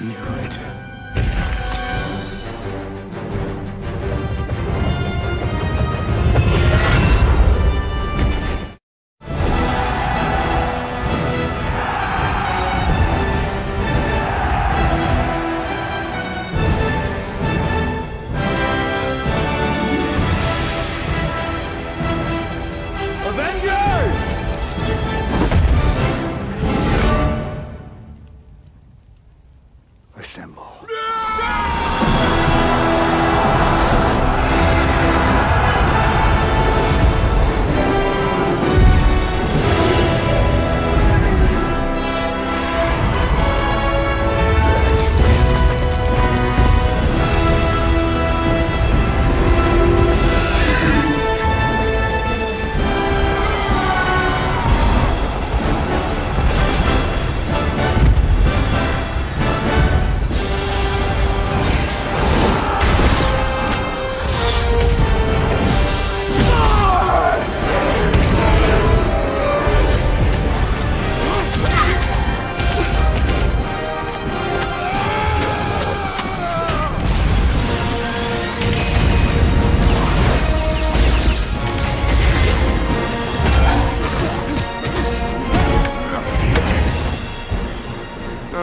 knew it. Assemble. No,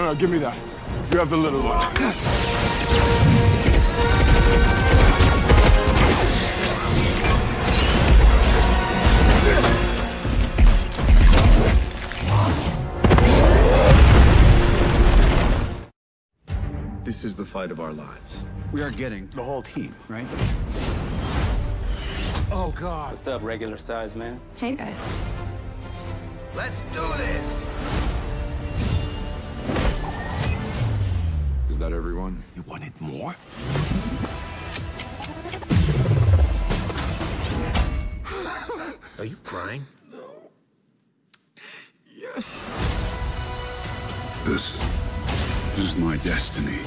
no, give me that. You have the little one. This is the fight of our lives. We are getting the whole team, right? Oh, God. What's up, regular size man? Hey guys. Let's do this! Is that everyone? You wanted more? Are you crying? No. Yes. This is my destiny.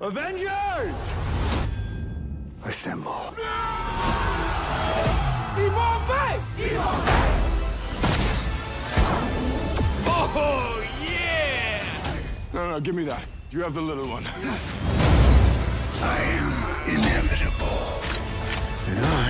Avengers! Assemble. Oh, No, no, give me that. You have the little one. I am inevitable. And I